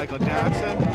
Michael Jackson.